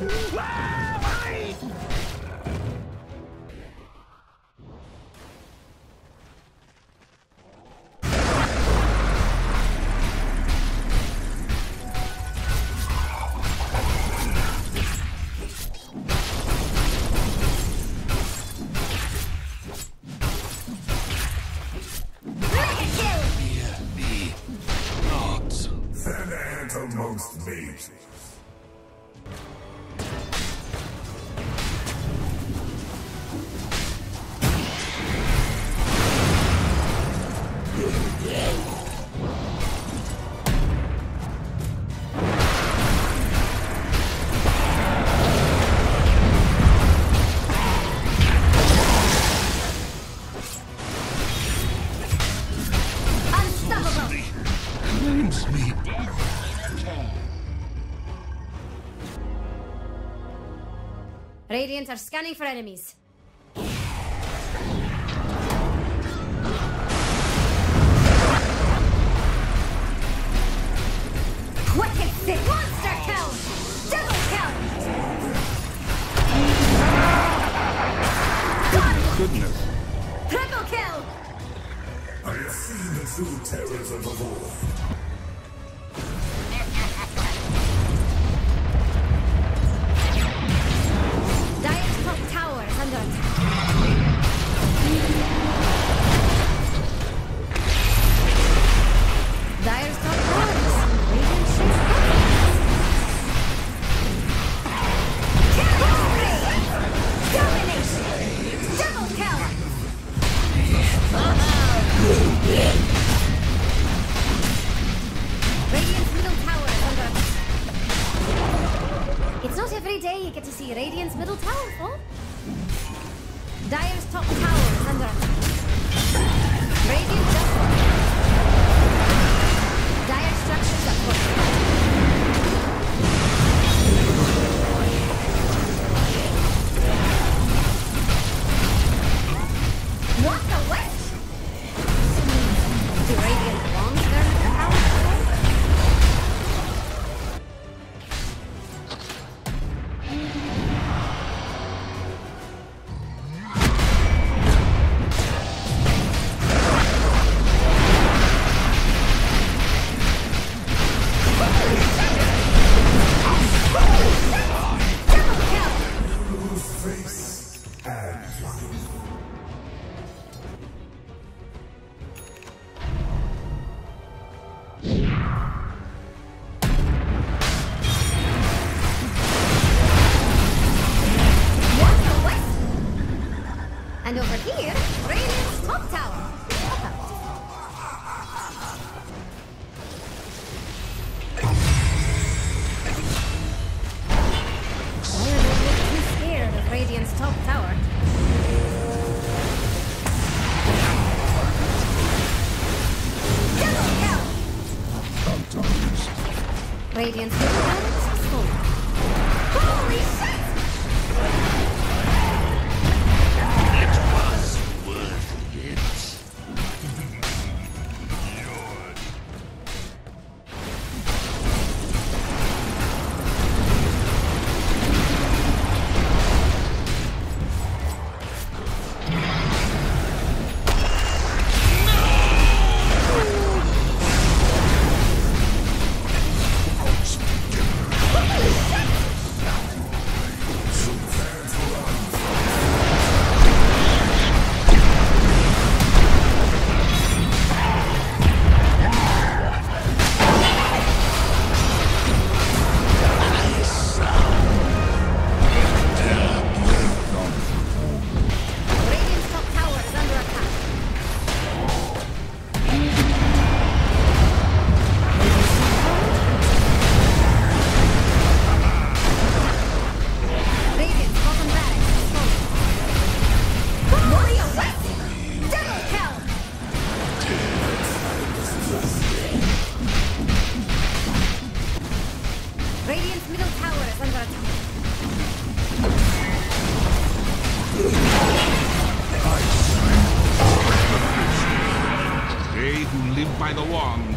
Ah! Radiants are scanning for enemies. Wicked monster kill! Double kill! Goodness. Triple kill! I have seen the true terrors of the war. every day you get to see Radiant's middle tower fall. Dire's top tower is under attack. Radiant just... Radiance. by the wand.